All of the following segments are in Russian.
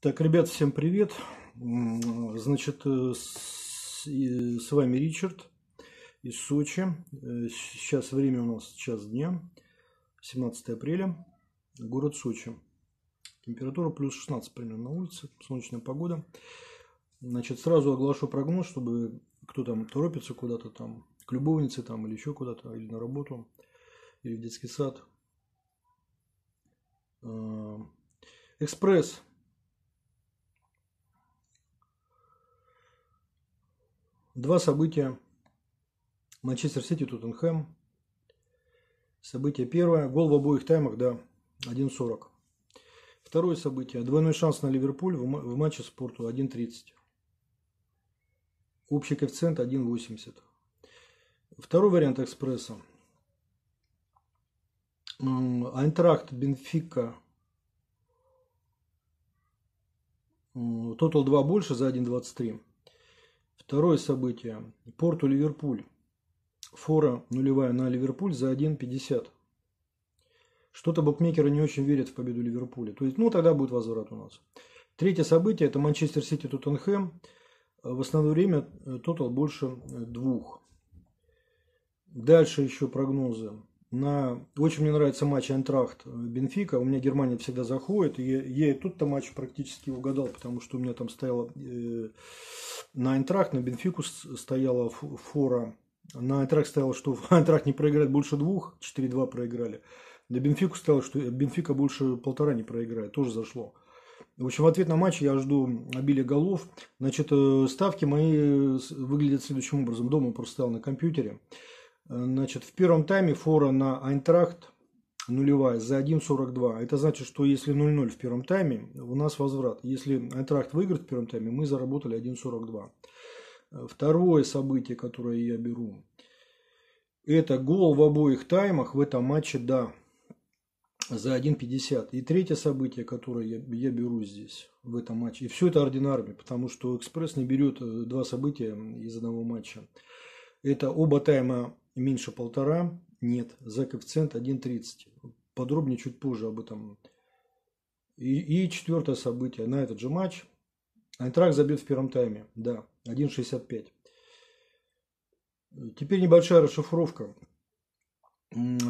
Так, ребят, всем привет. Значит, э, с, с вами Ричард из Сочи. Э, сейчас время у нас час дня, 17 апреля, город Сочи. Температура плюс 16 примерно на улице, солнечная погода. Значит, сразу оглашу прогноз, чтобы кто там торопится куда-то там, к любовнице там или еще куда-то, или на работу, или в детский сад. Э, экспресс Два события. Манчестер Сити, Тоттенхэм. Событие первое. Гол в обоих таймах, да, 1.40. Второе событие. Двойной шанс на Ливерпуль в матче с Порту 1.30. Общий коэффициент 1.80. Второй вариант экспресса. Айнтрахт, Бенфика. Тотал 2 больше за 1.23. Второе событие. Порту Ливерпуль. Фора нулевая на Ливерпуль за 1.50. Что-то букмекеры не очень верят в победу Ливерпуля. То есть, ну, тогда будет возврат у нас. Третье событие – это Манчестер Сити Тоттенхэм. В основное время э, тотал больше э, двух. Дальше еще прогнозы. На... Очень мне нравится матч Антрахт Бенфика. У меня Германия всегда заходит. Я, я и тут-то матч практически угадал, потому что у меня там стояла э, на Айнтрахт, на Бенфику стояла фора. На Айнтрахт стояло, что Айнтрахт не проиграет больше двух, 4-2 проиграли. На Бенфику стояло, что Бенфика больше полтора не проиграет, тоже зашло. В общем, в ответ на матч я жду обилия голов. Значит, э, ставки мои э, выглядят следующим образом. Дома просто стоял на компьютере. Значит, в первом тайме фора на Айнтрахт нулевая за 1.42. Это значит, что если 0-0 в первом тайме, у нас возврат. Если Айнтрахт выиграет в первом тайме, мы заработали 1.42. Второе событие, которое я беру, это гол в обоих таймах в этом матче «да» за 1.50. И третье событие, которое я, я беру здесь, в этом матче. И все это ординарами, потому что «Экспресс» не берет э, два события из одного матча. Это оба тайма меньше полтора, нет, за коэффициент 1.30. Подробнее чуть позже об этом. И, и четвертое событие на этот же матч. Айнтрак забит в первом тайме. Да, 1.65. Теперь небольшая расшифровка.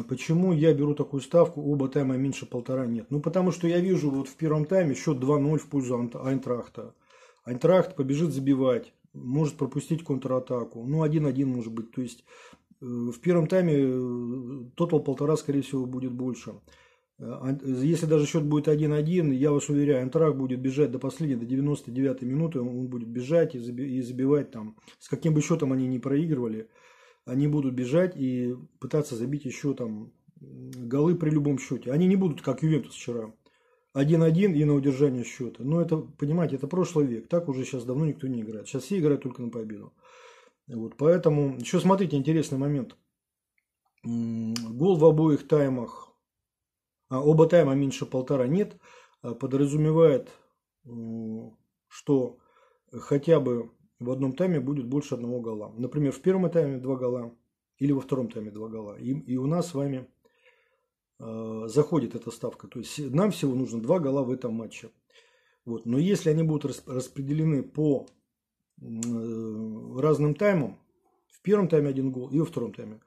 Почему я беру такую ставку, оба тайма меньше полтора нет? Ну, потому что я вижу вот в первом тайме счет 2-0 в пользу Айнтрахта. Айнтрахт побежит забивать, может пропустить контратаку. Ну, 1-1 может быть. То есть, в первом тайме э, тотал полтора, скорее всего, будет больше. Э, если даже счет будет 1-1, я вас уверяю, Антрак будет бежать до последней, до 99 минуты, он будет бежать и забивать там. С каким бы счетом они не проигрывали, они будут бежать и пытаться забить еще там голы при любом счете. Они не будут, как Ювентус вчера. 1-1 и на удержание счета. Но это, понимаете, это прошлый век. Так уже сейчас давно никто не играет. Сейчас все играют только на победу. Вот, поэтому, еще смотрите, интересный момент. Гол в обоих таймах, а, оба тайма меньше полтора нет, а, подразумевает, что хотя бы в одном тайме будет больше одного гола. Например, в первом тайме два гола или во втором тайме два гола. И, и у нас с вами э, заходит эта ставка. То есть нам всего нужно два гола в этом матче. Вот. Но если они будут распределены по Э, разным таймом. В первом тайме один гол и во втором тайме.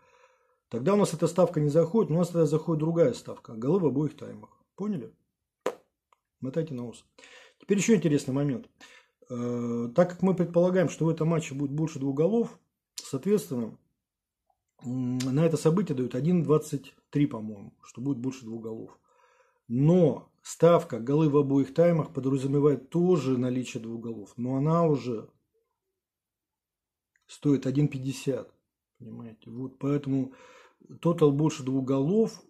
Тогда у нас эта ставка не заходит, у нас тогда заходит другая ставка. Голы в обоих таймах. Поняли? Мотайте на ус. Теперь еще интересный момент. Э, так как мы предполагаем, что в этом матче будет больше двух голов, соответственно, на это событие дают 1.23, по-моему, что будет больше двух голов. Но ставка голы в обоих таймах подразумевает тоже наличие двух голов. Но она уже стоит 1,50. Понимаете? Вот поэтому тотал больше двух голов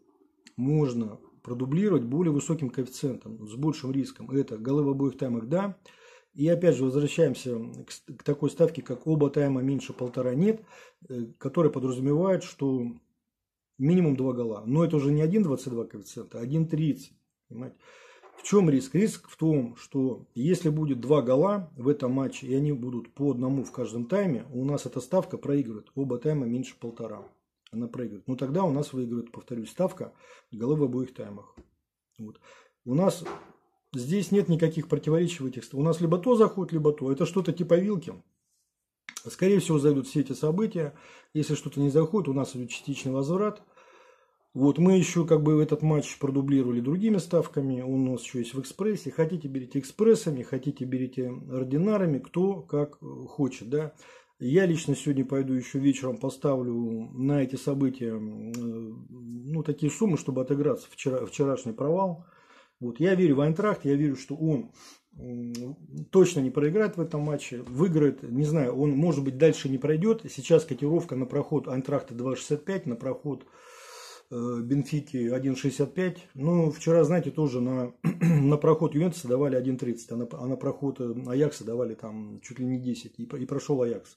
можно продублировать более высоким коэффициентом, с большим риском. Это голы в обоих таймах, да. И опять же возвращаемся к, такой ставке, как оба тайма меньше полтора нет, э, которая подразумевает, что минимум два гола. Но это уже не 1,22 коэффициента, а 1,30. Понимаете? В чем риск? Риск в том, что если будет два гола в этом матче, и они будут по одному в каждом тайме, у нас эта ставка проигрывает. Оба тайма меньше полтора. Она проигрывает. Ну тогда у нас выигрывает, повторюсь, ставка голы в обоих таймах. Вот. У нас Здесь нет никаких противоречий в этих. У нас либо то заходит, либо то. Это что-то типа вилки. Скорее всего, зайдут все эти события. Если что-то не заходит, у нас идет частичный возврат. Вот мы еще как бы этот матч продублировали другими ставками. Он у нас еще есть в экспрессе. Хотите, берите экспрессами, хотите, берите ординарами, кто как хочет. Да? Я лично сегодня пойду еще вечером поставлю на эти события ну, такие суммы, чтобы отыграться вчера, вчерашний провал. Вот, я верю в Айнтрахт, я верю, что он точно не проиграет в этом матче, выиграет, не знаю, он может быть дальше не пройдет. Сейчас котировка на проход Айнтрахта 2.65, на проход э, Бенфики 1.65. Ну, вчера, знаете, тоже на, на проход Ювентуса давали 1.30, а на, а на проход э, Аякса давали там чуть ли не 10, и, и прошел Аякс.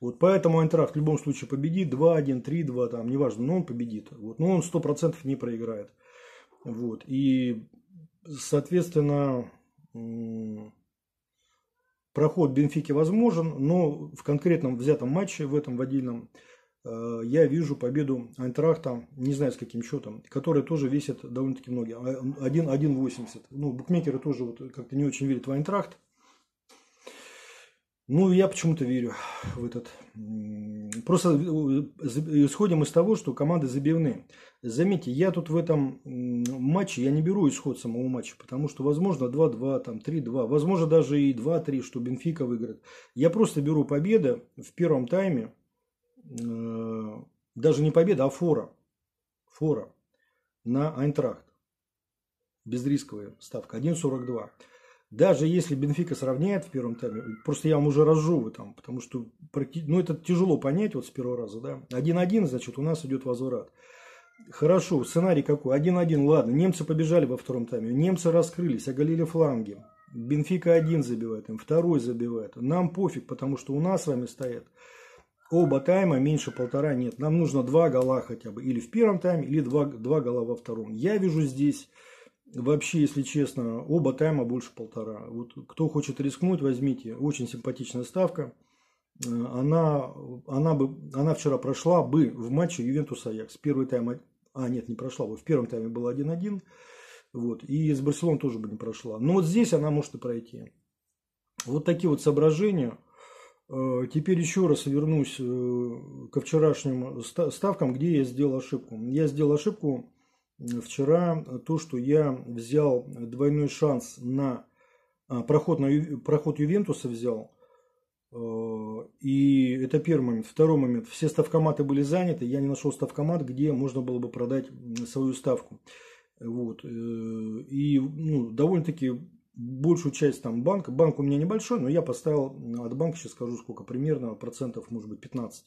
Вот поэтому Айнтрахт в любом случае победит, 2-1, 3-2, там, неважно, но он победит. Вот, но он 100% не проиграет. Вот, и, соответственно, проход Бенфики возможен, но в конкретном взятом матче, в этом водильном, э, я вижу победу Айнтрахта, не знаю с каким счетом, который тоже весит довольно-таки многие, 1,80. Ну, букмекеры тоже вот как-то не очень верят в Айнтрахт. Ну, я почему-то верю в этот. Просто э, исходим из того, что команды забивны. Заметьте, я тут в этом матче, я не беру исход самого матча, потому что, возможно, 2-2, там 3-2, возможно, даже и 2-3, что Бенфика выиграет. Я просто беру победа в первом тайме, э, даже не победа, а фора. Фора на Айнтрахт. Безрисковая ставка, 1.42. Даже если Бенфика сравняет в первом тайме, просто я вам уже разжевываю там, потому что ну, это тяжело понять вот с первого раза, да. 1-1, значит, у нас идет возврат. Хорошо, сценарий какой? 1-1, ладно, немцы побежали во втором тайме, немцы раскрылись, оголили фланги. Бенфика один забивает им, второй забивает. Нам пофиг, потому что у нас с вами стоят оба тайма меньше полтора нет. Нам нужно два гола хотя бы. Или в первом тайме, или два, два гола во втором. Я вижу здесь Вообще, если честно, оба тайма больше полтора. Вот кто хочет рискнуть, возьмите. Очень симпатичная ставка. Э, она, она, бы, она вчера прошла бы в матче Ювентус-Аякс. Первый тайм, а нет, не прошла бы. В первом тайме был 1-1. Вот. И с Барселоной тоже бы не прошла. Но вот здесь она может и пройти. Вот такие вот соображения. Э, теперь еще раз вернусь э, ко вчерашним ставкам, где я сделал ошибку. Я сделал ошибку вчера то, что я взял двойной шанс на а, проход, на, проход Ювентуса взял. Э, и это первый момент. Второй момент. Все ставкоматы были заняты. Я не нашел ставкомат, где можно было бы продать свою ставку. Вот. Э, и ну, довольно-таки большую часть там банка. Банк у меня небольшой, но я поставил от банка, сейчас скажу сколько, примерно процентов, может быть, 15.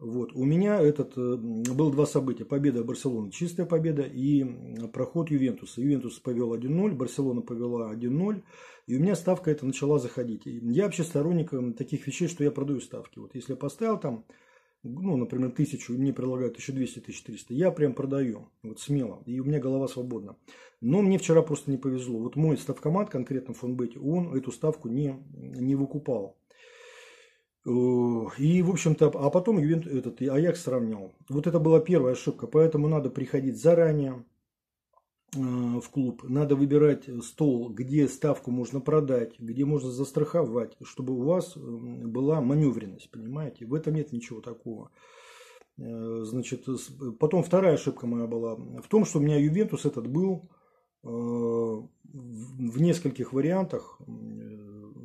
Вот. У меня этот, э, было два события. Победа Барселоны, чистая победа и проход Ювентуса. Ювентус повел 1-0, Барселона повела 1-0. И у меня ставка эта начала заходить. Я вообще сторонник таких вещей, что я продаю ставки. Вот если я поставил там, ну, например, тысячу, мне предлагают 1200, 1300, я прям продаю. Вот смело. И у меня голова свободна. Но мне вчера просто не повезло. Вот мой ставкомат, конкретно в фонбете, он эту ставку не, не выкупал. Э, и, в общем-то, а потом Ювент, этот, Аякс сравнял. Вот это была первая ошибка, поэтому надо приходить заранее в клуб. Надо выбирать стол, где ставку можно продать, где можно застраховать, чтобы у вас была маневренность, понимаете? В этом нет ничего такого. Э, значит, потом вторая ошибка моя была в том, что у меня Ювентус этот был в нескольких вариантах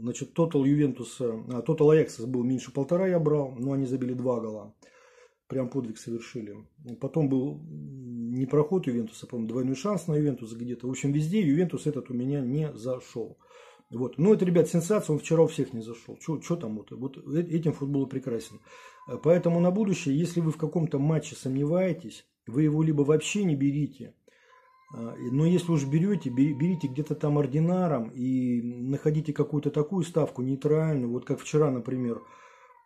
Значит, тотал Ювентуса, а тотал Аякса был меньше полтора я брал, но они забили два гола. Прям подвиг совершили. Потом был не проход Ювентуса, по-моему, двойной шанс на Ювентус где-то. В общем, везде Ювентус этот у меня не зашел. Вот. Но это, ребят, сенсация, он вчера у всех не зашел. Что там вот? Вот э, этим футбол прекрасен. Поэтому на будущее, если вы в каком-то матче сомневаетесь, вы его либо вообще не берите, а, но если уж берете, берите где-то там ординаром и находите какую-то такую ставку нейтральную. Вот как вчера, например,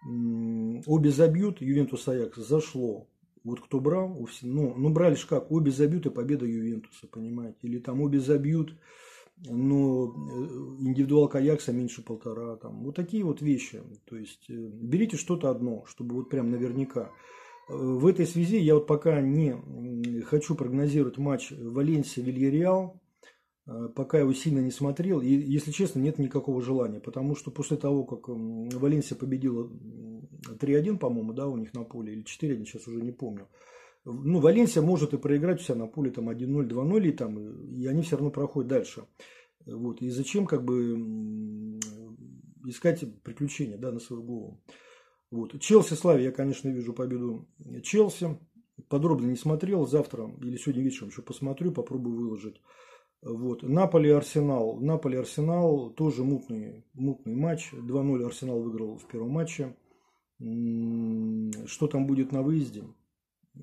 обе забьют, Ювентус Аякс зашло. Вот кто брал, ну, ну брали же как, обе забьют и победа Ювентуса, понимаете. Или там обе забьют, но э, индивидуалка Аякса меньше полтора. Там. Вот такие вот вещи. То есть э, берите что-то одно, чтобы вот прям наверняка. В этой связи я вот пока не хочу прогнозировать матч Валенсия-Вильяреал. Э, пока его сильно не смотрел. И, если честно, нет никакого желания. Потому что после того, как Валенсия победила 3-1, по-моему, да, у них на поле, или 4-1, сейчас уже не помню. Ну, Валенсия может и проиграть у себя на поле там 1-0, 2-0, и, там, и они все равно проходят дальше. Вот. И зачем как бы искать приключения да, на свою голову. Вот. Челси Славе я, конечно, вижу победу Челси. Подробно не смотрел. Завтра или сегодня вечером еще посмотрю, попробую выложить. Вот. Наполи Арсенал. Наполи Арсенал тоже мутный, мутный матч. 2-0 Арсенал выиграл в первом матче. Что там будет на выезде?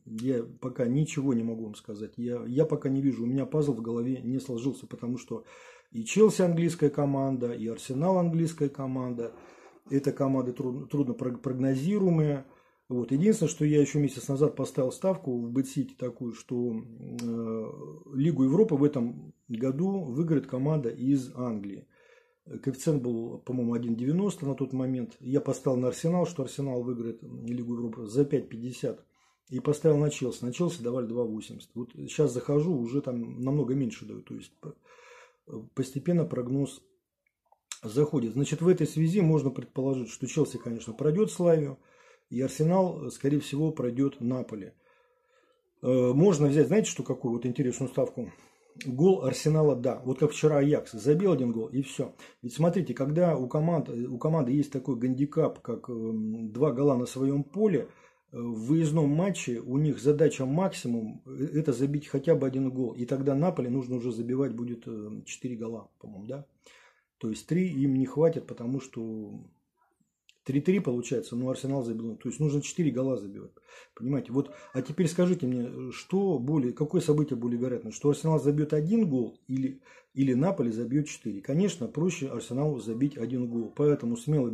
Я пока ничего не могу вам сказать. Я, я пока не вижу. У меня пазл в голове не сложился, потому что и Челси английская команда, и Арсенал английская команда. Это команды трудно, трудно прогнозируемые. Вот. Единственное, что я еще месяц назад поставил ставку в Бэтсити такую, что э, Лигу Европы в этом году выиграет команда из Англии. Коэффициент был, по-моему, 1,90 на тот момент. Я поставил на Арсенал, что Арсенал выиграет Лигу Европы за 5,50. И поставил на Челси. На Челси давали 2,80. Вот сейчас захожу, уже там намного меньше дают. То есть постепенно прогноз заходит. Значит, в этой связи можно предположить, что Челси, конечно, пройдет Славию. И Арсенал, скорее всего, пройдет Наполе. Э, можно взять, знаете, что какую вот интересную ставку? Гол Арсенала, да. Вот как вчера Аякс. Забил один гол и все. Ведь смотрите, когда у, команд, у команды есть такой гандикап, как два гола на своем поле, э, в выездном матче у них задача максимум э, – это забить хотя бы один гол. И тогда Наполе нужно уже забивать будет 4 гола, по-моему, да? То есть 3 им не хватит, потому что 3-3 получается, но Арсенал забил. То есть нужно 4 гола забивать. Понимаете? Вот, а теперь скажите мне, что более, какое событие более вероятно? Что Арсенал забьет один гол или, или Наполи забьет 4? Конечно, проще Арсеналу забить один гол. Поэтому смело